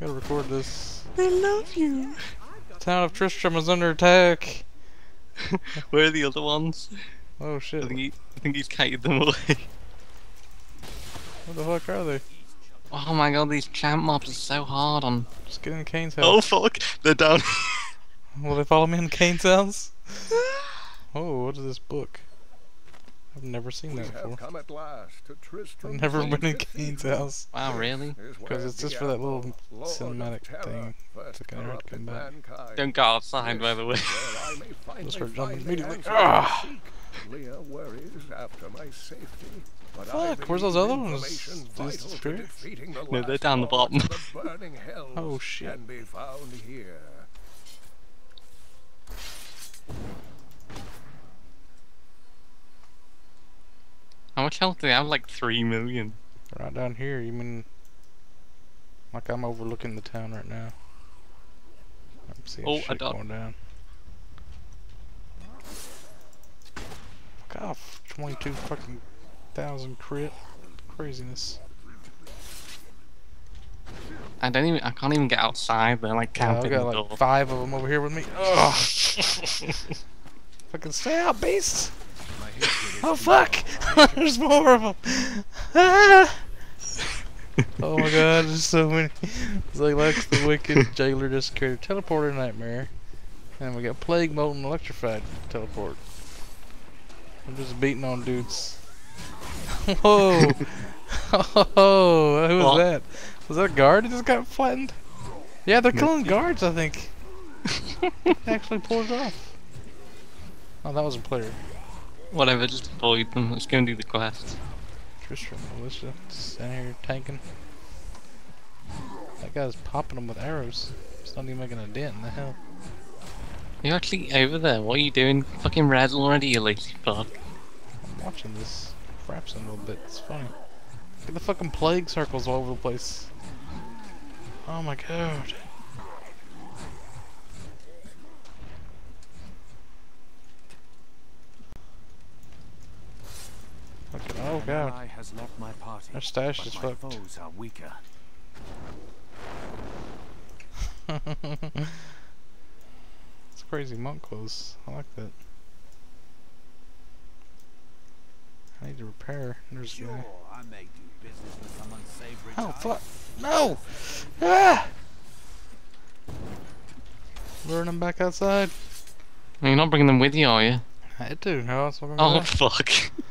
Gotta record this. They love you. Town of Tristram is under attack. Where are the other ones? Oh I shit. think he, I think he's kited them away. What the fuck are they? Oh my god, these champ mobs are so hard on. Just get in Cain's Oh fuck, they're down. Will they follow me in Cain's house? Oh, what is this book? I've never seen We that before. come at last to Tristram. I've never been in Cathedral. Cain's house. wow, really? Because it's just for that little cinematic thing to can never come back. Don't go outside, by the way. Just start jumping immediately. Ah! Ah! Leah worries after my safety. But Fuck, where's those other ones? information Just vital to disappear? defeating the No, they're down the lords bottom. of the burning hells Oh, shit. Can be found here. How much health do they have? Like 3 million. Right down here, you mean like I'm overlooking the town right now. I'm seeing Oh, shit going down. Fuck off. 22 fucking thousand crit. Craziness. I don't even. I can't even get outside. They're like Yeah, I've got like door. five of them over here with me. Ugh. Fucking stay out, beast! Oh fuck! There's more of them! Ah! oh my god, there's so many. It's like Lex the Wicked, Jailer just created Teleporter Nightmare. And we got Plague, Molten, Electrified Teleport. I'm just beating on dudes. Whoa! oh, who was that? Was that a guard that just got flattened? Yeah, they're killing guards, I think. Actually pulled it off. Oh, that was a player. Whatever, just avoid them. Let's go and do the quest. Tristram Militia just in here tanking. That guy's popping them with arrows. It's not even making a dent in the hell. You're actually over there. What are you doing? Fucking red already, you lazy fuck. I'm watching this fraps a little bit. It's funny. Look at the fucking plague circles all over the place. Oh my god. Fucking, oh god. has left my party. Our stash but is my fucked. foes are weaker. it's crazy monk clothes. I like that. I need to repair. There's a guy. I may do business with some unsavory Oh fuck! No! Ah! Luring them back outside. You're not bringing them with you, are you? I do. to. How was Oh fuck.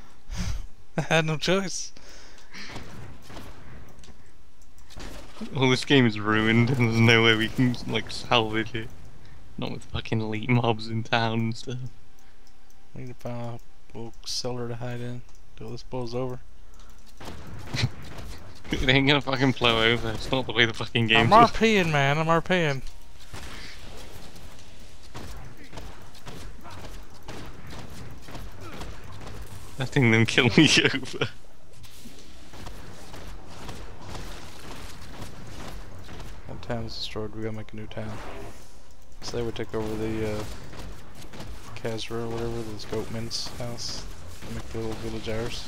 I had no choice. Well, this game is ruined, and there's no way we can like salvage it. Not with fucking elite mobs in town and stuff. We need to find a little cellar to hide in till this blows over. It ain't gonna fucking blow over. It's not the way the fucking game. is. I'm. RPing, man. I'm RPing. Letting them kill me over. That town's destroyed. We gotta make a new town. So they would take over the uh, Khazra or whatever, the Goatman's house. Make the little village ours.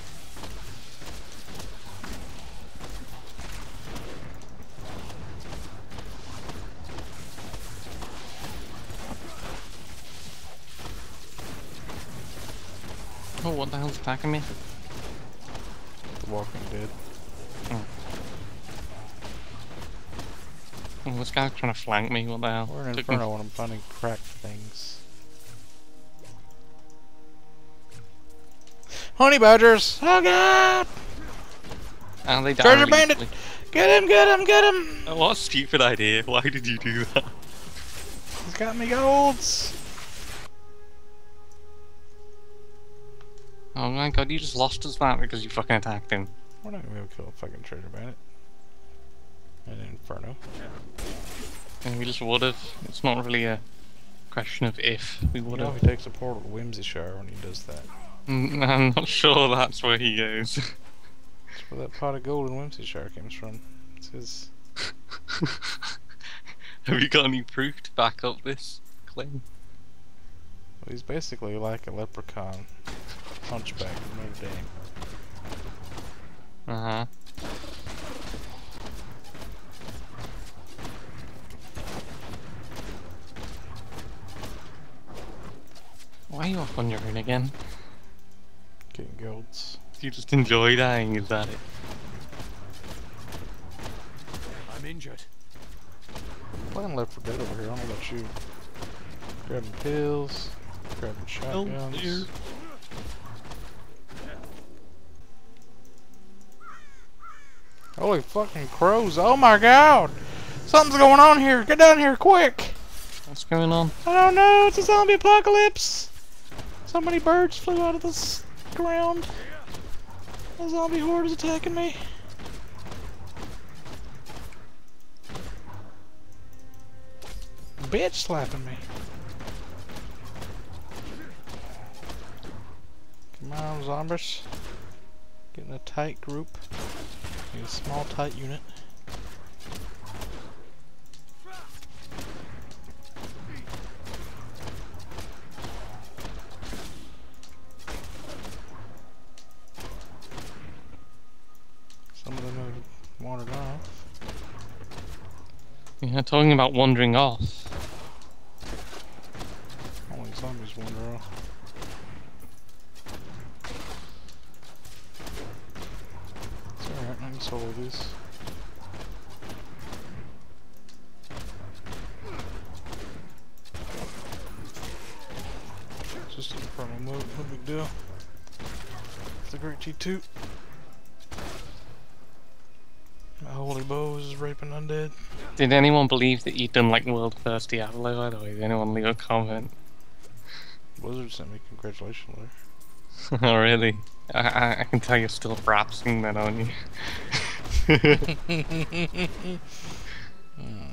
Oh, what the hell's attacking me? The Walking Dead. Oh. oh, this guy's trying to flank me. What the hell? We're in Took me- Inferno and I'm finding cracked things. Honey badgers! Oh god! Oh, they died Treasure really bandit! easily. Get him, get him, get him! Oh, what a stupid idea. Why did you do that? He's got me golds! Oh my god, you just lost us that because you fucking attacked him. We're not gonna be able to kill a fucking treasure bandit. In Inferno. And we just would have. It's not really a question of if we You would know he takes a portal to Whimsyshire when he does that. Mm, I'm not sure that's where he goes. That's where that pot of gold in Whimsyshire comes from. It's his... Have you got any proof to back up this claim? Well, he's basically like a leprechaun. Hunchback from Notre Dame. Uh-huh. Why are you off on your own again? Getting golds. You just enjoy dying, is that it? I'm injured. I'm playing Left 4 Dead over here, I don't know about you. Grabbing pills, grabbing shotguns. Holy fucking crows. Oh my god! Something's going on here. Get down here quick! What's going on? I don't know. It's a zombie apocalypse. So many birds flew out of the ground. A zombie horde is attacking me. Bitch slapping me. Come on, zombies. Getting a tight group. Small, tight unit. Some of them have wandered off. Yeah, talking about wandering off. Only zombies wander off. It's can solo these. Just a promo mode, no big deal. It's a great T2. My holy bow is raping undead. Did anyone believe that you'd done like world first Diablo? By the way, did anyone leave a comment? Blizzard sent me congratulations letter. oh, really? I, I, can tell you're still rap that on you.